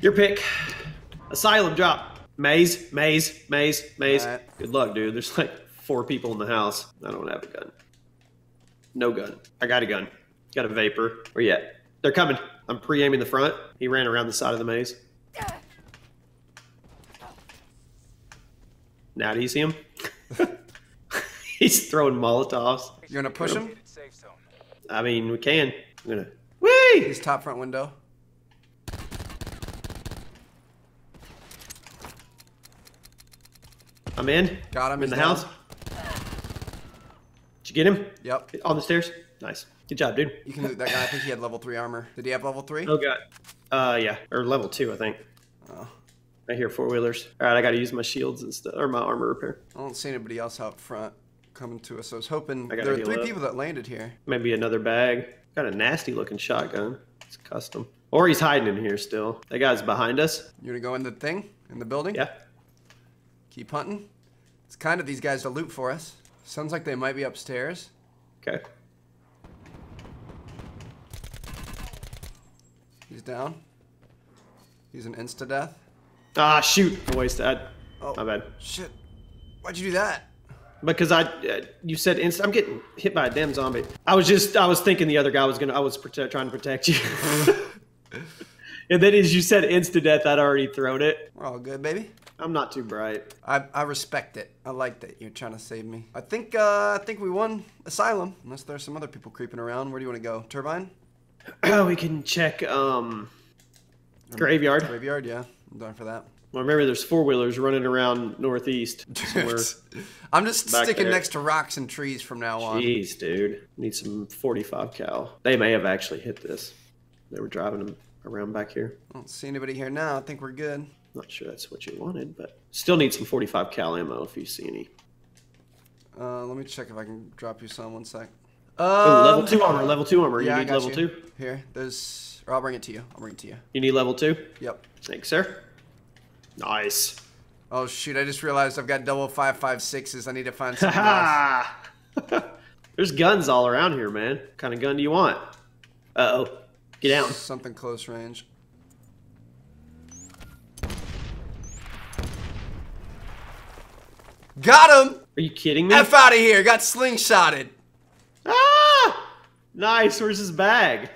Your pick. Asylum drop. Maze, maze, maze, maze. Alright. Good luck, dude. There's like four people in the house. I don't have a gun. No gun. I got a gun. Got a vapor. Where you at? They're coming. I'm pre-aiming the front. He ran around the side of the maze. Now do you see him? He's throwing Molotovs. You're gonna push him? I mean, we can. I'm gonna. Whee! He's top front window. I'm in. Got him, I'm in the down. house. Did you get him? Yep. On the stairs? Nice. Good job, dude. You can loot that guy. I think he had level three armor. Did he have level three? Oh god. Uh yeah. Or level two, I think. Oh. I hear four wheelers. Alright, I gotta use my shields and stuff or my armor repair. I don't see anybody else out front coming to us. I was hoping I there are three up. people that landed here. Maybe another bag. Got a nasty looking shotgun. It's custom. Or he's hiding in here still. That guy's behind us. You're gonna go in the thing in the building? Yeah. Keep hunting. It's kind of these guys to loot for us. Sounds like they might be upstairs. Okay. He's down. He's an insta death. Ah shoot. I wasted that. Oh, My bad. shit! Why'd you do that? Because I, uh, you said insta. I'm getting hit by a damn zombie. I was just, I was thinking the other guy was gonna, I was trying to protect you. and then as you said insta death, I'd already thrown it. We're all good, baby. I'm not too bright. I, I respect it. I like that you're trying to save me. I think uh, I think we won Asylum. Unless there's some other people creeping around. Where do you want to go? Turbine? we can check um graveyard. Graveyard? Yeah, I'm down for that. Well, remember, there's four wheelers running around northeast somewhere. I'm just sticking there. next to rocks and trees from now on. Jeez, dude, need some 45 cal. They may have actually hit this. They were driving them around back here. I don't see anybody here now. I think we're good. Not sure that's what you wanted, but still need some 45 cal ammo if you see any. Uh, let me check if I can drop you some. One sec. Ooh, Um, level two armor. Level two armor. Yeah, you need level you. two. Here, there's. Or I'll bring it to you. I'll bring it to you. You need level two. Yep. Thanks, sir. Nice. Oh shoot! I just realized I've got double five five sixes. I need to find something else. Ha! There's guns all around here, man. What kind of gun do you want? Uh oh. Get down. Something close range. Got him! Are you kidding me? F out of here! Got slingshotted. Ah! Nice. Where's his bag?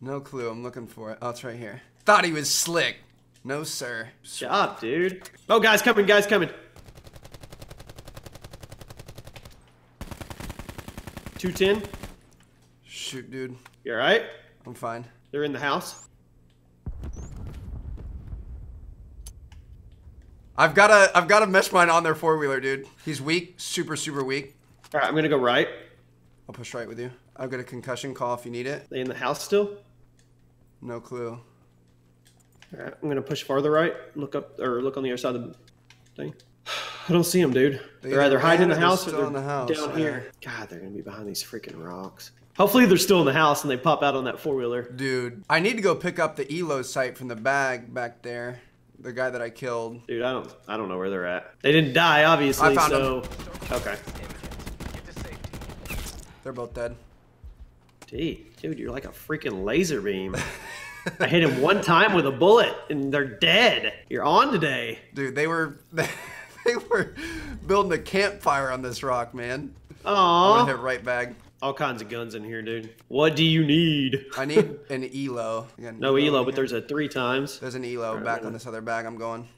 No clue. I'm looking for it. Oh, it's right here. Thought he was slick. No, sir. Job, dude. Oh, guys coming. Guys coming. Two ten. Shoot, dude. You all right? I'm fine. They're in the house. I've got a I've got a mesh mine on their four wheeler, dude. He's weak, super super weak. All right, I'm gonna go right. I'll push right with you. I've got a concussion call if you need it. They in the house still? No clue. All right, I'm gonna push farther right. Look up or look on the other side of the thing. I don't see them, dude. They are either hiding in the house or they're in the house, down yeah. here. God, they're gonna be behind these freaking rocks. Hopefully, they're still in the house and they pop out on that four wheeler. Dude, I need to go pick up the Elo sight from the bag back there. The guy that I killed. Dude, I don't, I don't know where they're at. They didn't die, obviously. I found so, okay. Get to safety. They're both dead. Gee, dude, you're like a freaking laser beam. I hit him one time with a bullet and they're dead. You're on today. Dude, they were they were building a campfire on this rock, man. I'm gonna hit right bag. All kinds of guns in here, dude. What do you need? I need an Elo. An No elo, in but there's a three times. there's an Elo Alright, back right on this other bag. I'm going.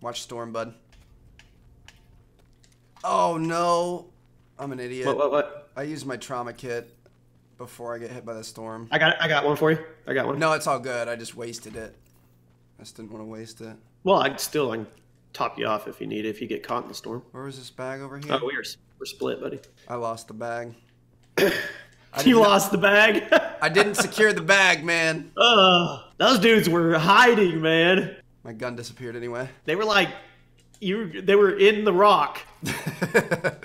Watch storm, bud. Oh no, I'm an idiot. What, what, what? I used my trauma kit before I get hit by the storm. I got, I got one for you. I got one. No, it's all good. I just wasted it. I just didn't want to waste it. Well, I'd still, I can top you off if you need it, if you get caught in the storm. Where was this bag over here? Oh, we're, we're split, buddy. I lost the bag. You lost the bag. I didn't secure the bag, man. Ugh, those dudes were hiding, man. My gun disappeared anyway. They were like, you. They were in the rock.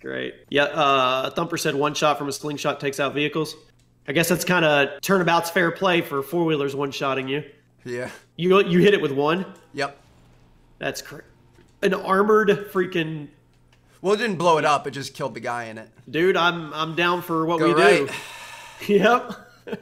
Great. Yeah. Uh, Thumper said one shot from a slingshot takes out vehicles. I guess that's kind of turnabout's fair play for four wheelers one shotting you. yeah. You you hit it with one. Yep. That's cr- an armored freaking Well, it didn't blow it up. It just killed the guy in it. dude. I'm I'm down for what Go we right. do. Yep.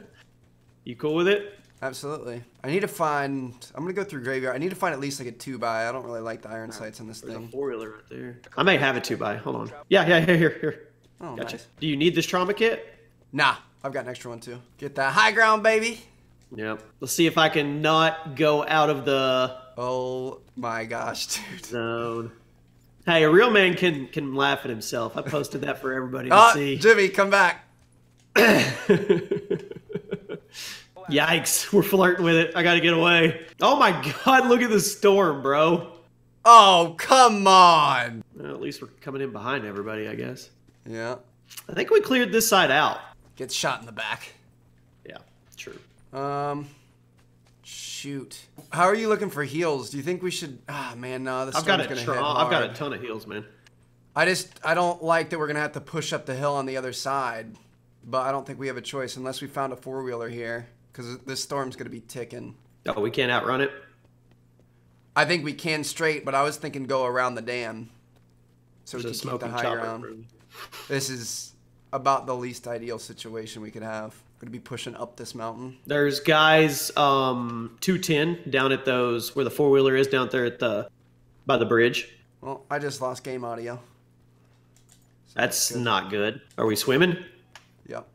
you cool with it? Absolutely. I need to find. I'm gonna go through graveyard. I need to find at least like a two by. I don't really like the iron sights in this There's a thing. four wheeler right there. I may have a two by. Hold on. Yeah, yeah, here, here, here. Oh, Gotcha. nice. Do you need this trauma kit? Nah, I've got an extra one too. Get that high ground, baby. Yep. Let's see if I can not go out of the Oh my gosh, dude. zone. Hey, a real man can can laugh at himself. I posted that for everybody to Oh, see. Jimmy, come back. Yikes, we're flirting with it. I gotta get away. Oh my god, look at the storm, bro. Oh, come on. Well, at least we're coming in behind everybody, I guess. Yeah. I think we cleared this side out. Gets shot in the back. Yeah, true. Um, shoot. How are you looking for heals? Do you think we should? Ah, man, no. The I've got storm's a gonna tra- hit I've got a ton of heals, man. I just I don't like that we're gonna have to push up the hill on the other side, but I don't think we have a choice unless we found a four wheeler here because this storm's gonna be ticking. Oh, we can't outrun it. I think we can straight, but I was thinking go around the dam, so we There's can a keep the high chopper. ground. This is about the least ideal situation we could have. Gonna be pushing up this mountain. There's guys um 210 down at those where the four wheeler is down there at the by the bridge. Well, I just lost game audio. So That's good. not good. Are we swimming? Yep.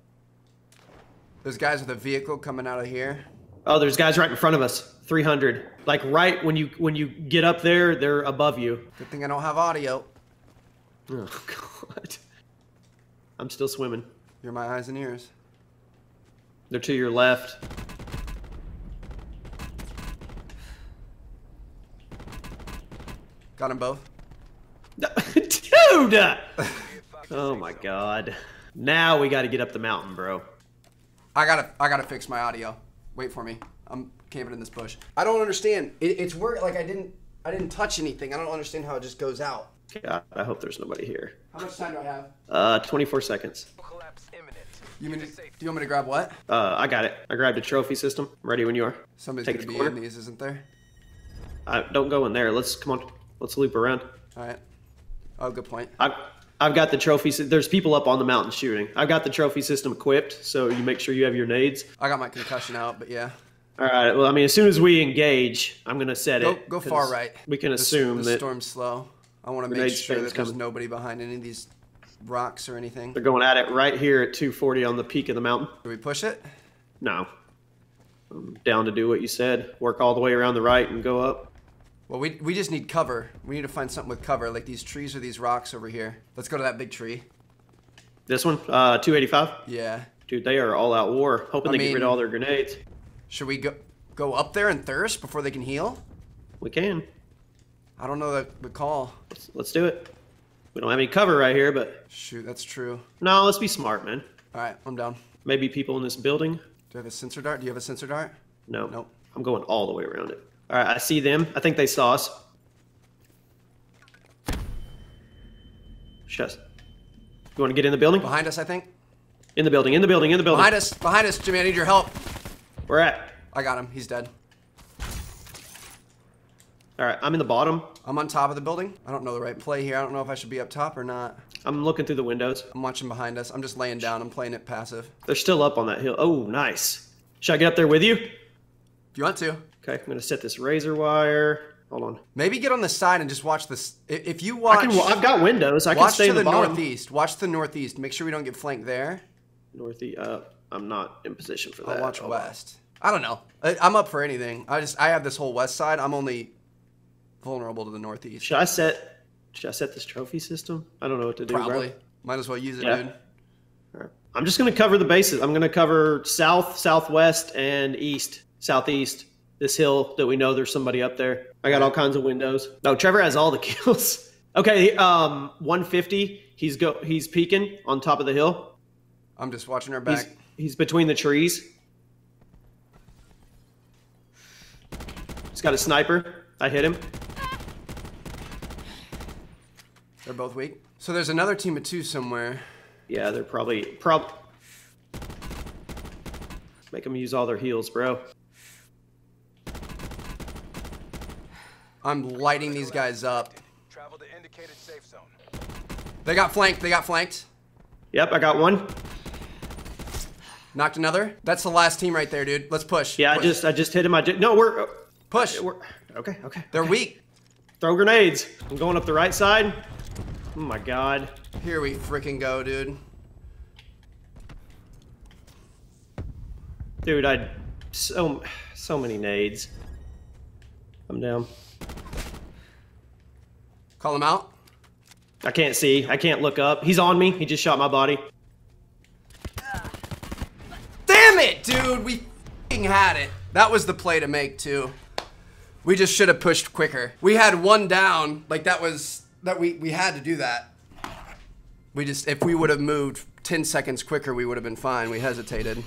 There's guys with a vehicle coming out of here. Oh, there's guys right in front of us. 300. Like right when you when you get up there, they're above you. Good thing I don't have audio. Oh god. I'm still swimming. You're my eyes and ears. They're to your left. Got them both. Dude! Oh my god. Now we got to get up the mountain, bro. I gotta, I gotta fix my audio. Wait for me. I'm camping in this bush. I don't understand. It, it's weird. Like I didn't, I didn't touch anything. I don't understand how it just goes out. God, I hope there's nobody here. How much time do I have? Uh, 24 seconds. Collapse imminent. You mean? Get Do you want me to grab what? Uh, I got it. I grabbed a trophy system. Ready when you are. Somebody's Take gonna be corner. in these, isn't there? Uh, don't go in there. Let's come on. Let's loop around. All right. Oh, good point. I've I've got the trophy. There's people up on the mountain shooting. I've got the trophy system equipped, so you make sure you have your nades. I got my concussion out, but yeah. All right. Well, I mean, as soon as we engage, I'm gonna set Go, it. Go far right. We can The- assume the that storm's slow. I want to make sure that there's coming. nobody behind any of these rocks or anything. they're going at it right here at 240 on the peak of the mountain. Do we push it? No. I'm down to do what you said. Work all the way around the right and go up. Well, we, we just need cover. We need to find something with cover, like these trees or these rocks over here. Let's go to that big tree. This one, uh, 285. Yeah. Dude, they are all out war, hoping I they get rid of all their grenades. Should we go go up there and thirst before they can heal? We can. I don't know the, the call. Let's, let's do it. We don't have any cover right here, but Shoot, that's true. no, let's be smart, man. All right, I'm down. Maybe people in this building. Do I have a sensor dart? Do you have a sensor dart? No. Nope. I'm going all the way around it. All right, I see them. I think they saw us. Shush. You want to get in the building? Behind us, I think. In the building, in the building, in the building. Behind us, behind us, Jimmy. I need your help. Where at? I got him. He's dead. All right, I'm in the bottom. I'm on top of the building. I don't know the right play here. I don't know if I should be up top or not. I'm looking through the windows. I'm watching behind us. I'm just laying down. I'm playing it passive. They're still up on that hill. Oh, nice. Should I get up there with you? Do you want to? Okay, I'm gonna set this razor wire. Hold on. Maybe get on the side and just watch this. If you watch, I can. I've got windows. I can watch stay to the, the, northeast. Watch the northeast. Make sure we don't get flanked there. Northeast. Uh, I'm not in position for that. I'll watch Hold on. west. I don't know. I, I'm up for anything. I just I have this whole west side. I'm only vulnerable to the northeast. Should I set? Should I set this trophy system? I don't know what to do. bro. Probably. Might as well use it, Yeah. dude. Right. I'm just gonna cover the bases. I'm gonna cover south, southwest, and east, southeast. This hill that we know there's somebody up there. I got all kinds of windows. No, Trevor has all the kills. okay, um, 150. He's go. He's peeking on top of the hill. I'm just watching our He's, back. he's between the trees. He's got a sniper. I hit him. They're both weak. So there's another team of two somewhere. Yeah, they're probably prob. Make them use all their heals, bro. I'm lighting these guys up. Travel to indicated safe zone. They got flanked. They got flanked. Yep, I got one. Knocked another. That's the last team right there, dude. Let's push. Yeah, I just I just hit him. I just, no, we're uh, push. we're okay. Okay. They're weak. Throw grenades. I'm going up the right side. Oh my god. Here we freaking go, dude. Dude, I so so many nades. I'm down. Call him out. I can't see. I can't look up. He's on me. He just shot my body. Damn it, dude. We fing had it. That was the play to make too. We just should have pushed quicker. We had one down. Like that was that we we had to do that. We just if we would have moved 10 seconds quicker, we would have been fine. We hesitated.